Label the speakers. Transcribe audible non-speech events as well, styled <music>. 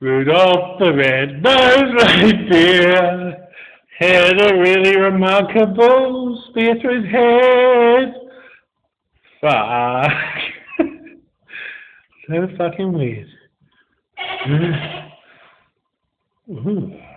Speaker 1: Rudolph the red-nosed reindeer had a really remarkable spear through his head. Fuck. <laughs> so fucking weird. Ooh.